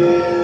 Yeah.